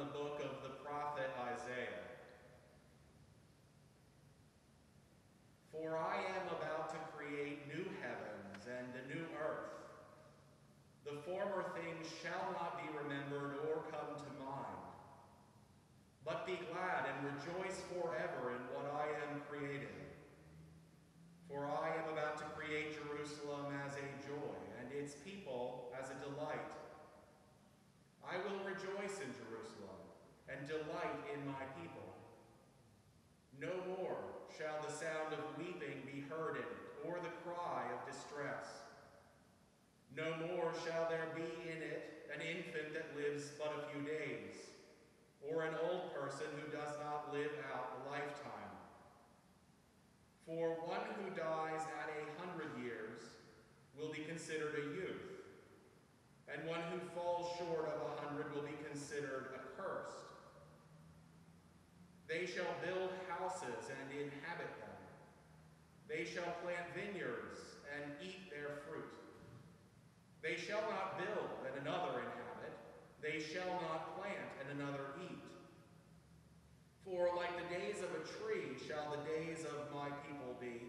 from the book of the prophet Isaiah. For I am about to create new heavens and a new earth. The former things shall not be remembered or come to mind. But be glad and rejoice forever in what I am creating. For I am about to create Jerusalem as a joy, and its people as a delight. I will rejoice in Jerusalem and delight in my people. No more shall the sound of weeping be heard in it, or the cry of distress. No more shall there be in it an infant that lives but a few days, or an old person who does not live out a lifetime. For one who dies at a hundred years will be considered a youth and one who falls short of a hundred will be considered accursed. They shall build houses and inhabit them. They shall plant vineyards and eat their fruit. They shall not build and another inhabit. They shall not plant and another eat. For like the days of a tree shall the days of my people be,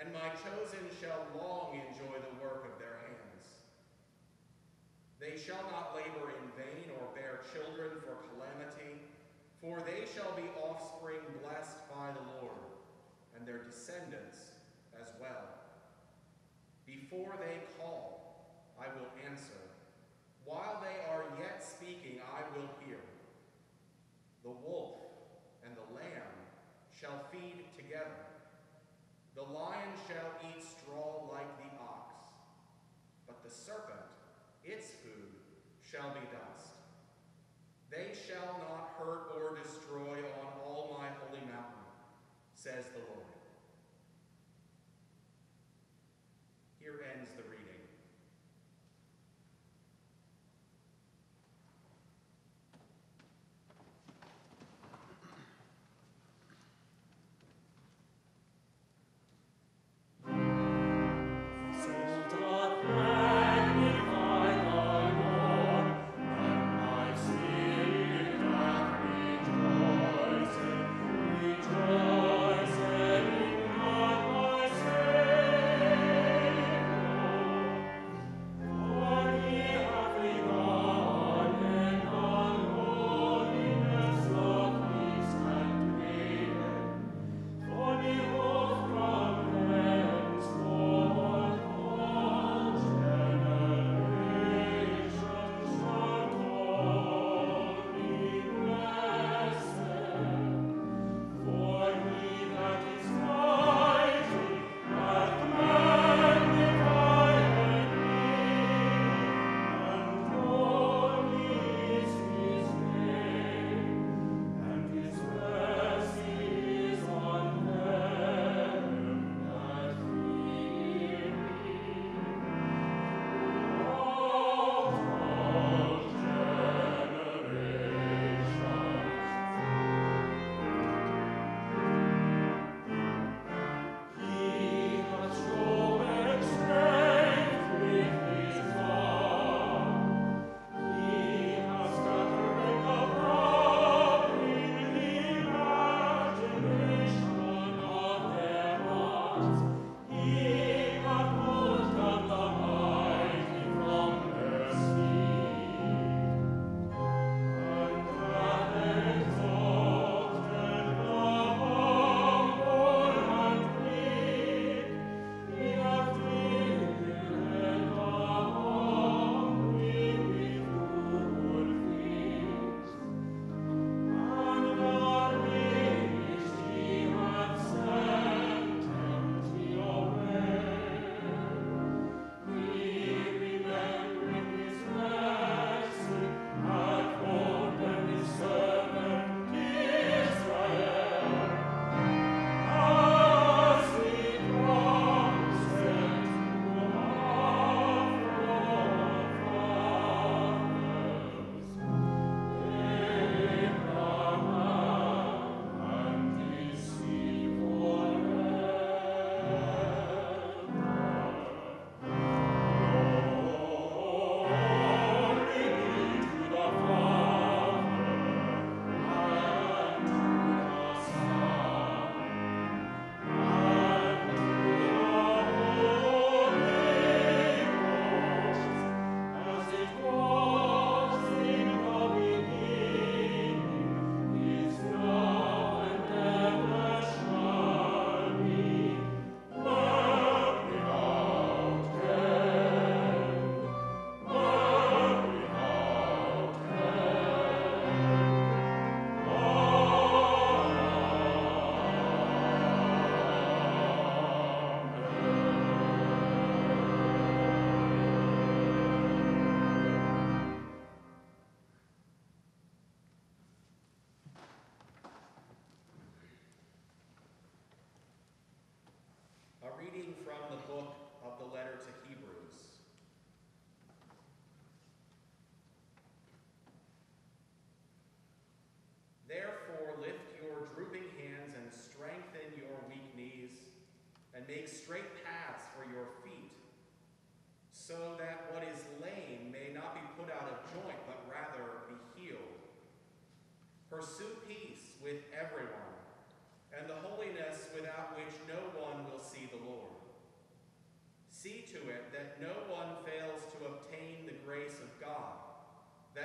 and my chosen shall long enjoy the work of their hands. They shall not labor in vain or bear children for calamity, for they shall be offspring blessed by the Lord, and their descendants as well. Before they call, I will answer. While they are yet speaking, I will hear. The wolf and the lamb shall feed together. The lion shall eat straw like the ox, but the serpent its food shall be dust. They shall not destroy on all my holy mountain, says the Lord.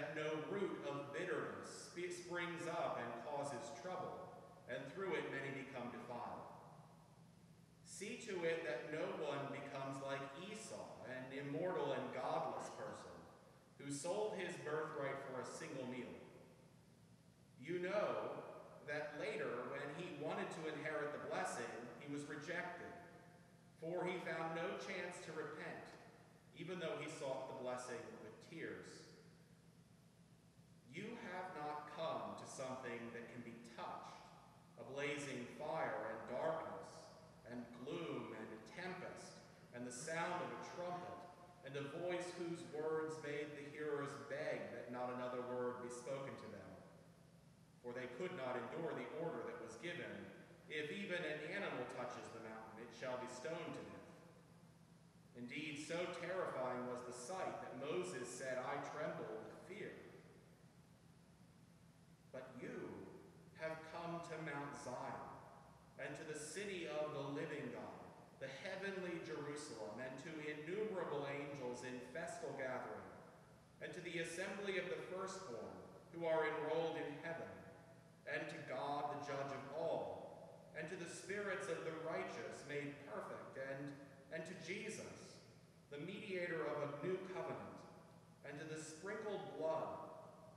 That no root of bitterness springs up and causes trouble, and through it many become defiled. See to it that no one becomes like Esau, an immortal and godless person, who sold his birthright for a single meal. You know that later, when he wanted to inherit the blessing, he was rejected, for he found no chance to repent, even though he sought the blessing with tears. You have not come to something that can be touched, a blazing fire and darkness, and gloom and tempest, and the sound of a trumpet, and a voice whose words made the hearers beg that not another word be spoken to them. For they could not endure the order that was given, If even an animal touches the mountain, it shall be stoned to death. Indeed, so terrifying was the sight that Moses said, I tremble with fear. But you have come to Mount Zion, and to the city of the living God, the heavenly Jerusalem, and to innumerable angels in festal gathering, and to the assembly of the firstborn who are enrolled in heaven, and to God, the judge of all, and to the spirits of the righteous made perfect, and, and to Jesus, the mediator of a new covenant, and to the sprinkled blood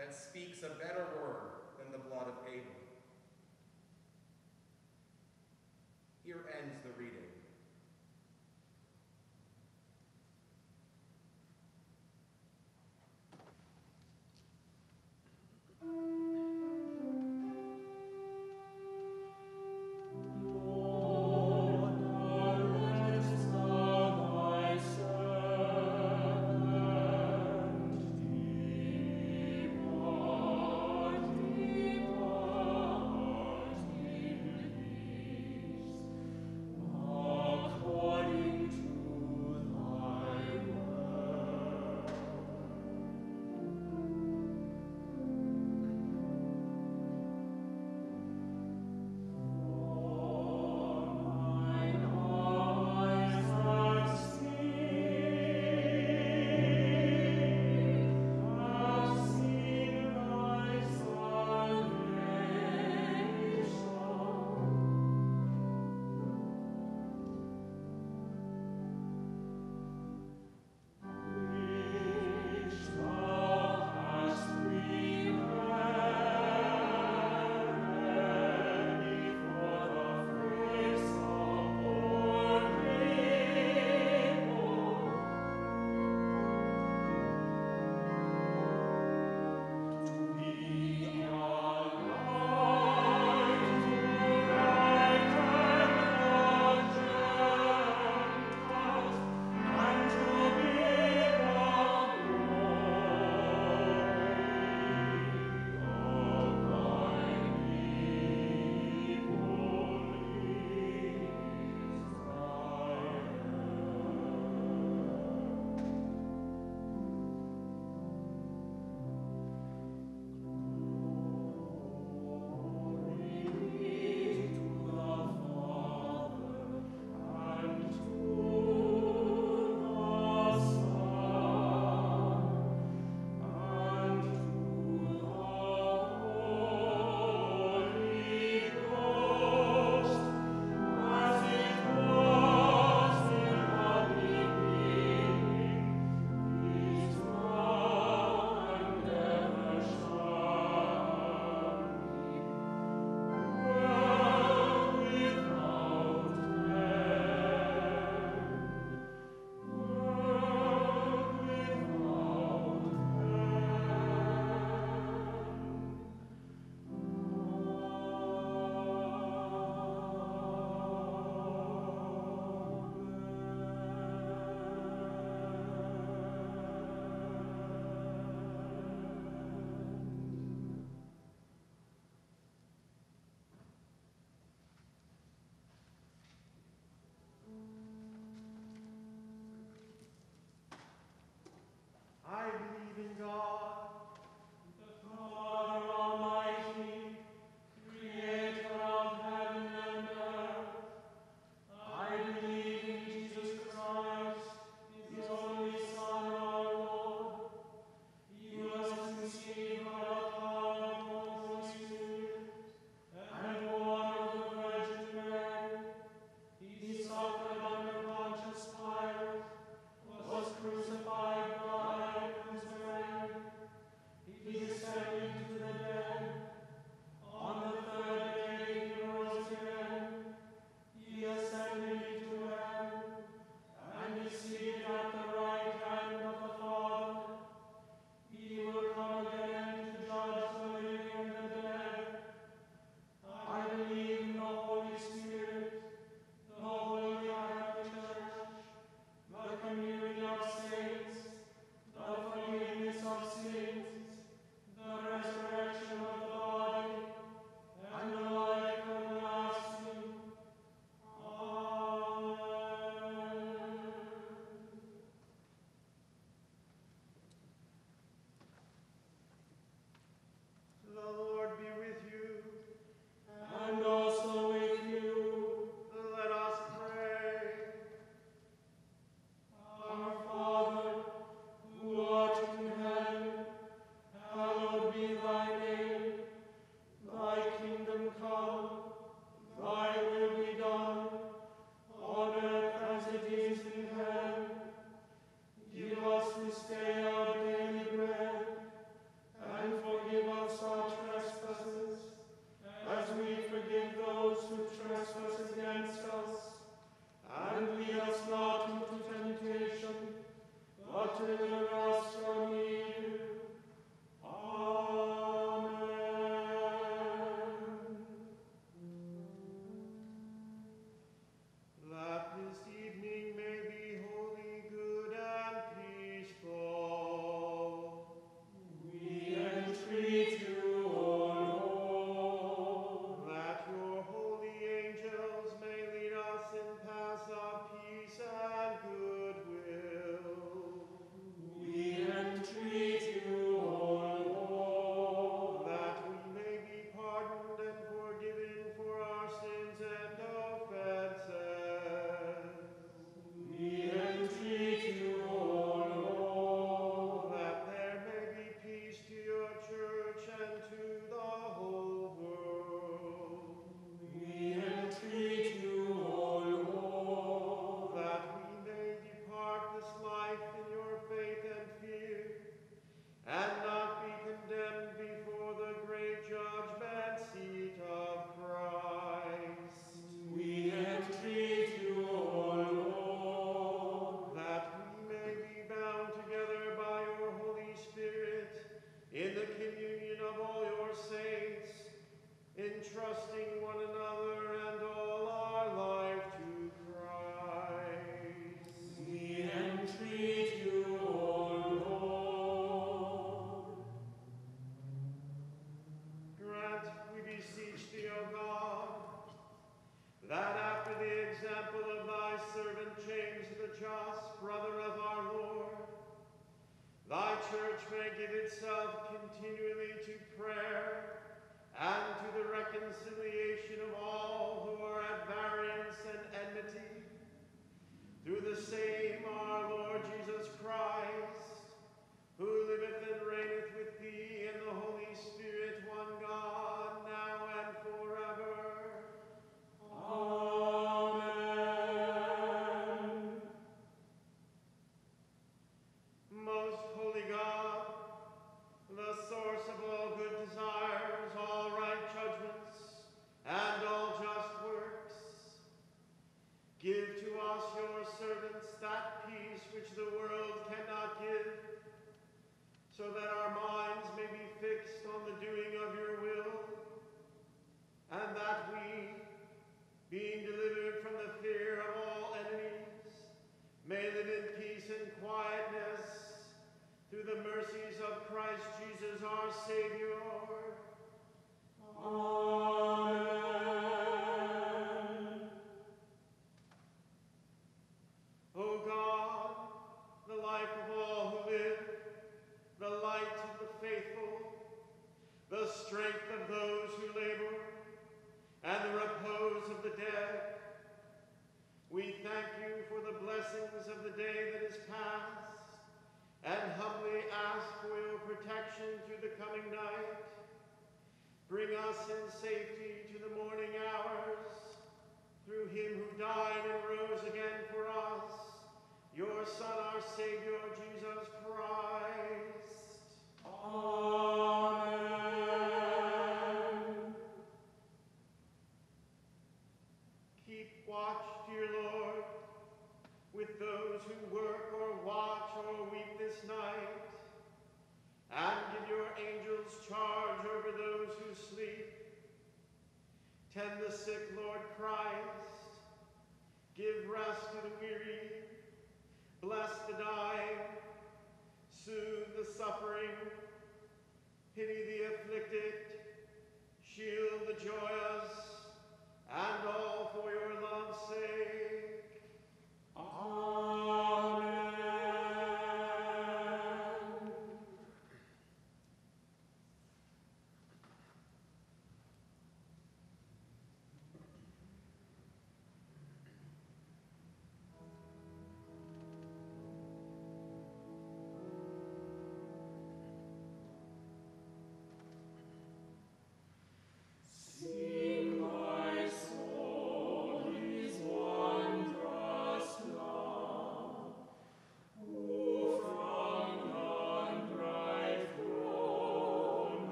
that speaks a better word than the blood of Abel. Here ends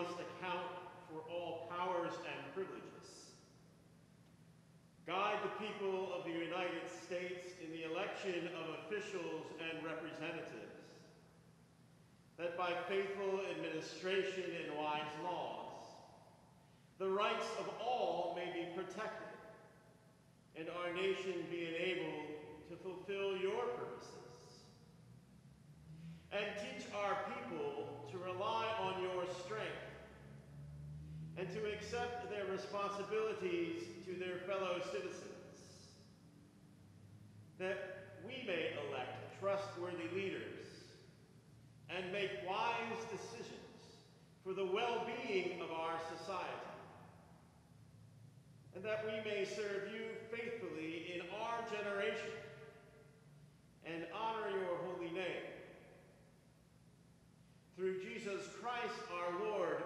must account for all powers and privileges. Guide the people of the United States in the election of officials and representatives, that by faithful administration and wise laws, the rights of all may be protected, and our nation be enabled to fulfill your purposes. and to accept their responsibilities to their fellow citizens, that we may elect trustworthy leaders and make wise decisions for the well-being of our society, and that we may serve you faithfully in our generation and honor your holy name. Through Jesus Christ our Lord,